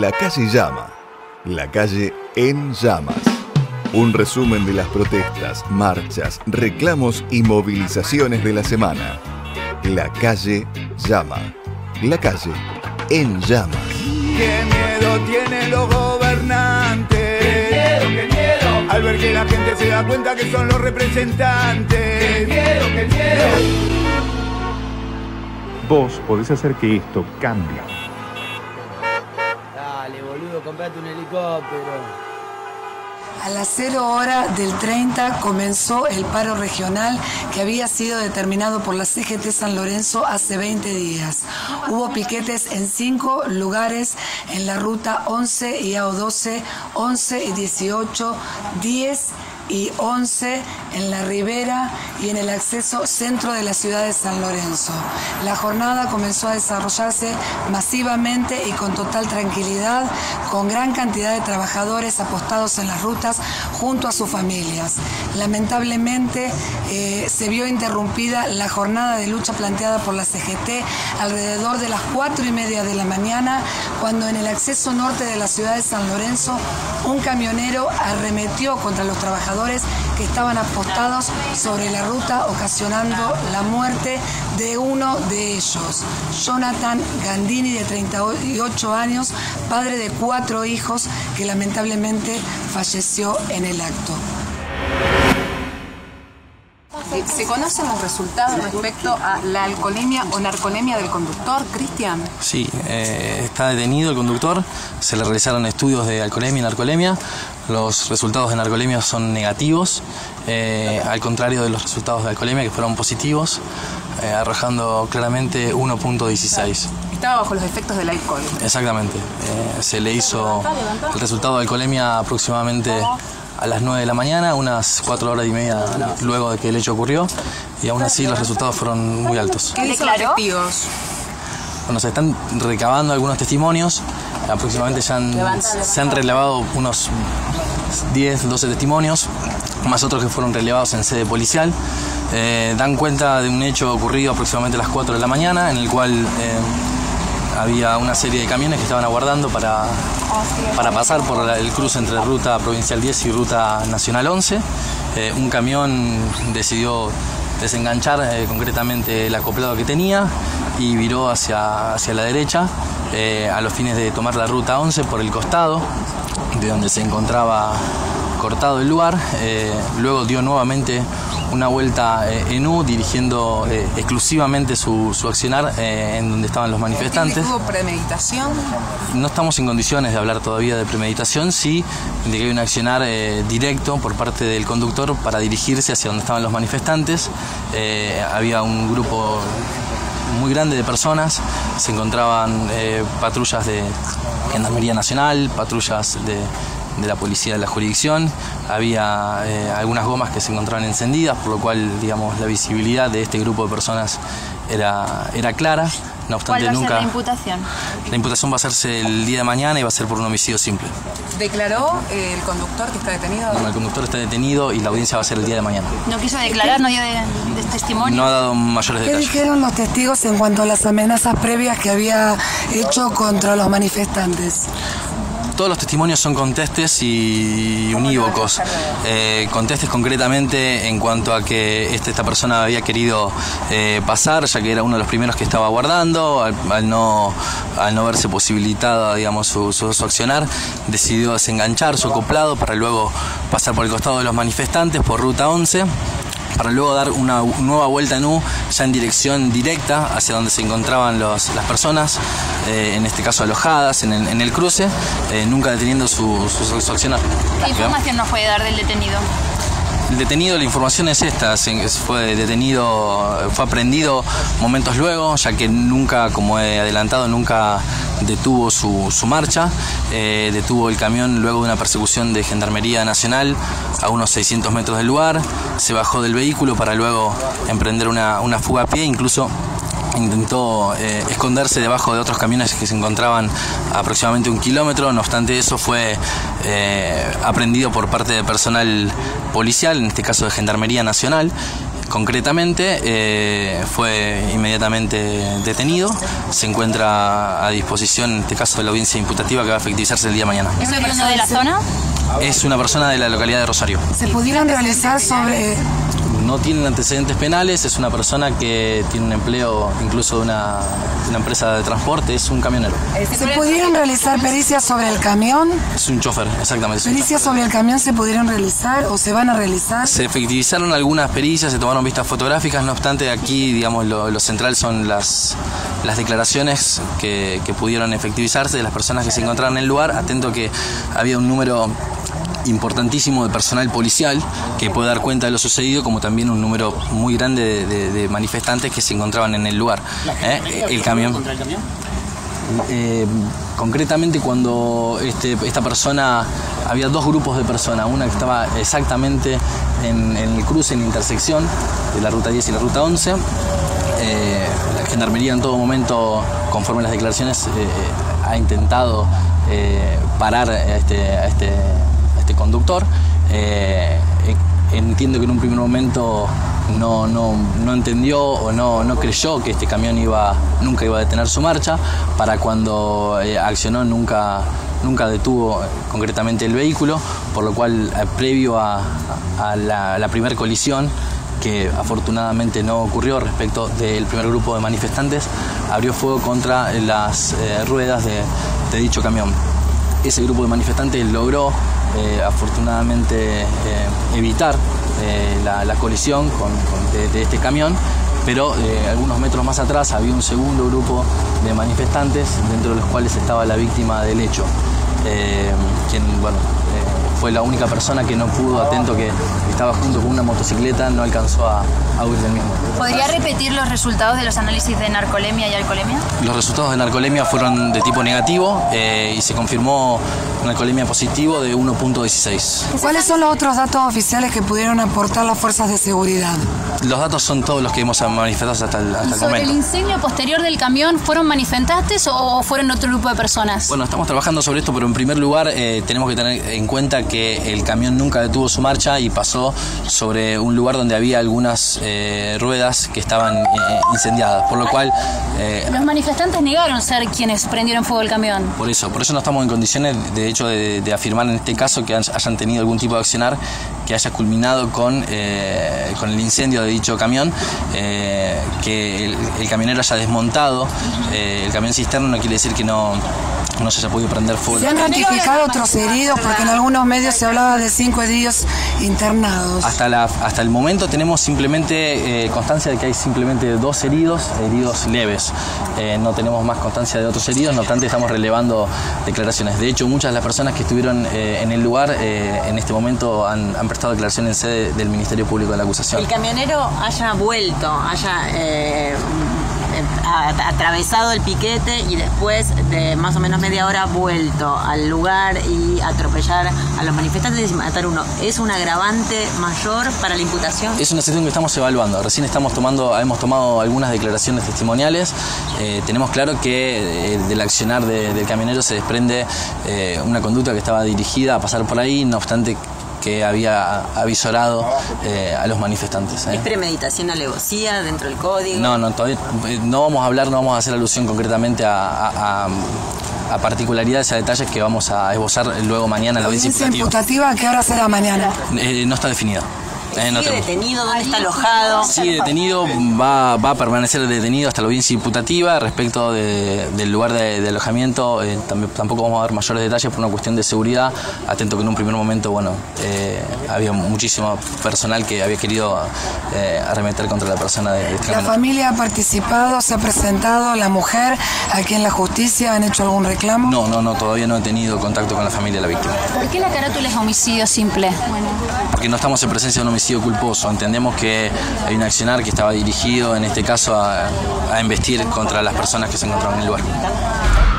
La calle llama. La calle en llamas. Un resumen de las protestas, marchas, reclamos y movilizaciones de la semana. La calle llama. La calle en llamas. Qué miedo tienen los gobernantes. Qué miedo, qué miedo. Al ver que la gente se da cuenta que son los representantes. Qué miedo, qué miedo. Vos podés hacer que esto cambie. A las 0 hora del 30 comenzó el paro regional que había sido determinado por la CGT San Lorenzo hace 20 días. Hubo piquetes en cinco lugares en la ruta 11 y AO12, 11 y 18, 10 y 11 en la ribera y en el acceso centro de la ciudad de San Lorenzo. La jornada comenzó a desarrollarse masivamente y con total tranquilidad, con gran cantidad de trabajadores apostados en las rutas junto a sus familias. Lamentablemente eh, se vio interrumpida la jornada de lucha planteada por la CGT alrededor de las cuatro y media de la mañana, cuando en el acceso norte de la ciudad de San Lorenzo un camionero arremetió contra los trabajadores que estaban apostados sobre la ruta, ocasionando la muerte de uno de ellos, Jonathan Gandini, de 38 años, padre de cuatro hijos, que lamentablemente falleció en el acto. ¿Se conocen los resultados respecto a la alcoholemia o narcolemia del conductor, Cristian? Sí, eh, está detenido el conductor, se le realizaron estudios de alcoholemia y narcolemia, los resultados de narcolemia son negativos, eh, al contrario de los resultados de alcoholemia que fueron positivos, eh, arrojando claramente 1.16. Estaba bajo los efectos del alcohol. Exactamente, se le hizo el resultado de alcoholemia aproximadamente a las 9 de la mañana, unas 4 horas y media luego de que el hecho ocurrió, y aún así los resultados fueron muy altos. ¿Qué dicen los testigos? Bueno, se están recabando algunos testimonios, aproximadamente ya han, se han relevado unos 10, 12 testimonios, más otros que fueron relevados en sede policial. Eh, dan cuenta de un hecho ocurrido aproximadamente a las 4 de la mañana, en el cual eh, había una serie de camiones que estaban aguardando para, para pasar por el cruce entre Ruta Provincial 10 y Ruta Nacional 11. Eh, un camión decidió desenganchar eh, concretamente el acoplado que tenía y viró hacia, hacia la derecha eh, a los fines de tomar la Ruta 11 por el costado de donde se encontraba cortado el lugar. luego dio nuevamente una vuelta eh, en U dirigiendo eh, exclusivamente su, accionar eh, en donde estaban los manifestantes. ¿Hubo premeditación? No estamos en condiciones de hablar todavía de premeditación, sí de que hay un accionar directo por parte del conductor para dirigirse hacia donde estaban los manifestantes. había un grupo muy grande de personas, se encontraban patrullas de Gendarmería Nacional, patrullas de de la policía de la jurisdicción. Había eh, algunas gomas que se encontraban encendidas, por lo cual digamos, la visibilidad de este grupo de personas era, era clara. No obstante, ¿Cuál va nunca. A ser la imputación? La imputación va a hacerse el día de mañana y va a ser por un homicidio simple. ¿Declaró el conductor que está detenido? Bueno, el conductor está detenido y la audiencia va a ser el día de mañana. ¿No quiso declarar? ¿No dio de, de testimonio? No ha dado mayores ¿Qué detalles. dijeron los testigos en cuanto a las amenazas previas que había hecho contra los manifestantes? Todos los testimonios son contestes y unívocos. Eh, contestes concretamente en cuanto a que este, esta persona había querido eh, pasar, ya que era uno de los primeros que estaba guardando, al, no, al no verse posibilitada digamos, su, su, su accionar, decidió desenganchar su acoplado para luego pasar por el costado de los manifestantes por ruta 11 para luego dar una nueva vuelta en U ya en dirección directa hacia donde se encontraban los, las personas, eh, en este caso alojadas en el, en el cruce, eh, nunca deteniendo su, su, su accionar. ¿Qué información nos puede dar del detenido? El detenido, la información es esta, fue detenido, fue aprendido momentos luego, ya que nunca, como he adelantado, nunca detuvo su, su marcha, eh, detuvo el camión luego de una persecución de Gendarmería Nacional a unos 600 metros del lugar, se bajó del vehículo para luego emprender una, una fuga a pie, incluso intentó eh, esconderse debajo de otros camiones que se encontraban a aproximadamente un kilómetro, no obstante eso fue eh, aprendido por parte de personal policial, en este caso de Gendarmería Nacional, concretamente, eh, fue inmediatamente detenido. Se encuentra a disposición, en este caso, de la audiencia imputativa que va a efectivizarse el día de mañana. ¿Es una persona de la zona? Es una persona de la localidad de Rosario. ¿Se pudieron realizar sobre no tiene antecedentes penales, es una persona que tiene un empleo incluso de una, una empresa de transporte, es un camionero. ¿Se pudieron realizar pericias sobre el camión? Es un chofer, exactamente. ¿Pericias sobre el camión se pudieron realizar o se van a realizar? Se efectivizaron algunas pericias, se tomaron vistas fotográficas, no obstante aquí, digamos, lo, lo central son las, las declaraciones que, que pudieron efectivizarse de las personas que se encontraban en el lugar, atento que había un número importantísimo de personal policial que puede dar cuenta de lo sucedido, como también un número muy grande de, de- de manifestantes que se encontraban en el lugar. ¿eh? El camión. Eh, concretamente cuando este- esta persona, había dos grupos de personas, una que estaba exactamente en, en el cruce, en la intersección de la ruta 10 y la ruta 11. Eh, la gendarmería en todo momento, conforme a las declaraciones, eh, ha intentado parar a este, a este, este conductor. Eh, eh, entiendo que en un primer momento no, no, no entendió o no, no creyó que este camión iba, nunca iba a detener su marcha, para cuando eh, accionó nunca, nunca detuvo eh, concretamente el vehículo, por lo cual eh, previo a, a la, la primera colisión, que afortunadamente no ocurrió respecto del primer grupo de manifestantes, abrió fuego contra las eh, ruedas de, de dicho camión ese grupo de manifestantes logró eh, afortunadamente eh, evitar eh, la, colisión con- de, de este camión, pero algunos metros más atrás había un segundo grupo de manifestantes, dentro de los cuales estaba la víctima del hecho, quien bueno, fue la única persona que no pudo, atento que estaba junto con una motocicleta, no alcanzó a, a huir del mismo. ¿Podría repetir los resultados de los análisis de narcolemia y alcoholemia? Los resultados de narcolemia fueron de tipo negativo eh, y se confirmó un alcoholemia positivo de 1.16. ¿Cuáles son los otros datos oficiales que pudieron aportar las fuerzas de seguridad? Los datos son todos los que hemos manifestado hasta el, hasta ¿Y el sobre el momento. incendio posterior del camión fueron manifestantes o fueron otro grupo de personas? Bueno, estamos trabajando sobre esto, pero en primer lugar eh, tenemos que tener en cuenta que el camión nunca detuvo su marcha y pasó sobre un lugar donde había algunas eh, ruedas que estaban eh, incendiadas, por lo cual eh, Los manifestantes negaron ser quienes prendieron fuego el camión. Por eso, por eso no estamos en condiciones, de hecho, de, de afirmar en este caso que hayan tenido algún tipo de accionar que haya culminado con, con el incendio de dicho camión, que el, el camionero haya desmontado el camión cisterna no quiere decir que no, no se haya podido prender fuego. ¿Se han ratificado otros heridos? Porque en algunos medios se hablaba de cinco heridos internados. Hasta, la, hasta el momento tenemos simplemente eh, constancia de que hay simplemente dos heridos, heridos leves. Eh, no tenemos más constancia de otros heridos, no obstante estamos relevando declaraciones. De hecho, muchas de las personas que estuvieron eh, en el lugar eh, en este momento han, han prestado declaración en sede del Ministerio Público de la Acusación. el camionero haya vuelto, haya eh, atravesado el piquete y después de más o menos media hora vuelto al lugar y atropellar a los manifestantes y matar uno, ¿es un agravante mayor para la imputación? Es una situación que estamos evaluando. Recién estamos tomando, hemos tomado algunas declaraciones testimoniales. Eh, tenemos claro que eh, del accionar de- del camionero se desprende eh, una conducta que estaba dirigida a pasar por ahí, no obstante que había avisorado eh, a los manifestantes. ¿eh? ¿Es premeditación alevosía dentro del código? No, no, todavía eh, no vamos a hablar, no vamos a hacer alusión concretamente a, a- a- a particularidades, a detalles que vamos a esbozar luego mañana en la ¿La audiencia imputativa. imputativa a qué hora será mañana? Eh, no está definida. Eh, no ¿Sigue tenemos. detenido? ¿Dónde está alojado? Sí, detenido, va, va a permanecer detenido hasta la audiencia imputativa. Respecto de- del lugar de, de alojamiento, eh, también- tampoco vamos a dar mayores detalles por una cuestión de seguridad. Atento que en un primer momento, bueno, eh, había muchísimo personal que había querido eh, arremeter contra la persona de, de este ¿La familia ha participado, se ha presentado, la mujer, aquí en la justicia han hecho algún reclamo? No, no, no, todavía no he tenido contacto con la familia de la víctima. ¿Por qué la carátula es homicidio simple? Porque no estamos en presencia de un homicidio culposo. Entendemos que hay un accionar que estaba dirigido, en este caso, a, a investir contra las personas que se encontraban en el lugar.